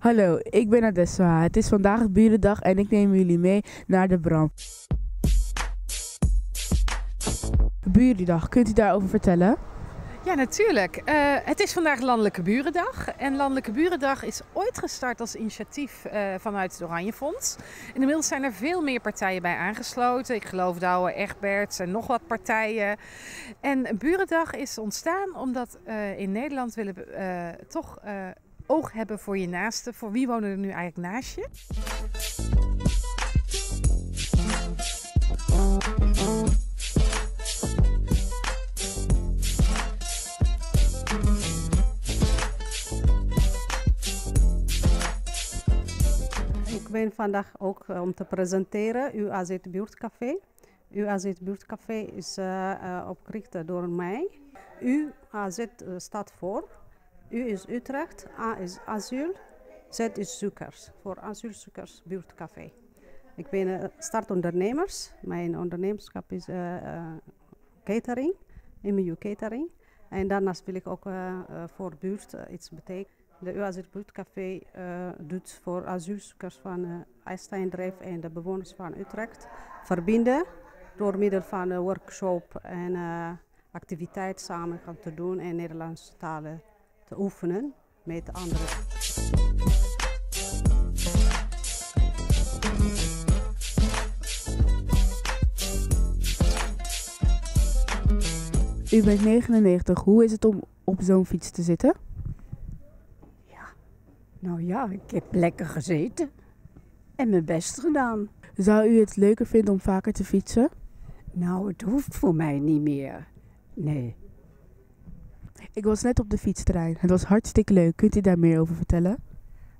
Hallo, ik ben Adessa. Het is vandaag Burendag en ik neem jullie mee naar de Bram. Burendag, kunt u daarover vertellen? Ja, natuurlijk. Eh, het is vandaag Landelijke Burendag. En Landelijke Burendag is ooit gestart als initiatief eh, vanuit het Oranje Fonds. Inmiddels zijn er veel meer partijen bij aangesloten. Ik geloof Douwe, Egberts en nog wat partijen. En Burendag is ontstaan omdat uh, in Nederland willen we toch oog hebben voor je naaste. Voor wie wonen er nu eigenlijk naast je? Ik ben vandaag ook eh, om te presenteren UAZ Buurtcafé. UAZ Buurtcafé is uh, uh, opgericht door mij. UAZ staat voor U is Utrecht, A is asiel, Z is zoekers. Voor asielzoekers buurtcafé. Ik ben uh, startondernemers. Mijn ondernemerschap is uh, uh, catering, MU Catering. En daarnaast wil ik ook voor buurt iets betekenen. De UAZ Buurtcafé doet voor asielzoekers van uh, IJsteindrijf en de bewoners van Utrecht verbinden door middel van een workshop en activiteit samen gaan te doen en Nederlandse talen te oefenen met anderen. U bent 99. Hoe is het om op zo'n fiets te zitten? Ja, nou ja, ik heb lekker gezeten en mijn best gedaan. Zou u het leuker vinden om vaker te fietsen? Nou, het hoeft voor mij niet meer. Nee. Ik was net op de fietsterrein. Het was hartstikke leuk. Kunt u daar meer over vertellen?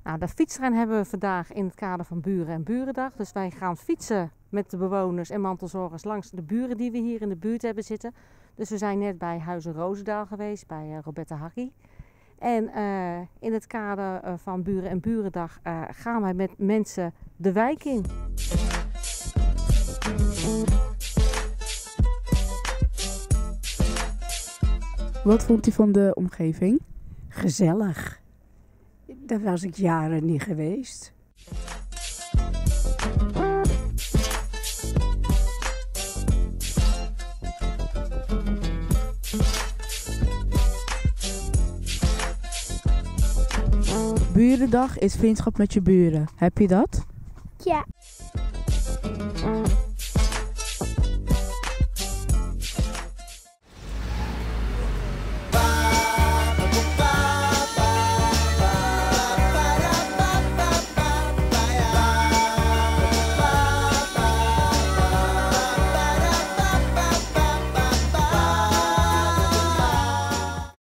Nou, de fietsterrein hebben we vandaag in het kader van Buren en Burendag. Dus wij gaan fietsen met de bewoners en mantelzorgers langs de buren die we hier in de buurt hebben zitten. Dus we zijn net bij Huizen Roosendaal geweest, bij uh, Roberta. En uh, in het kader uh, van Buren en Burendag gaan wij met mensen de wijk in. Wat vond u van de omgeving? Gezellig. Daar was ik jaren niet geweest. Burendag is vriendschap met je buren. Heb je dat? Ja.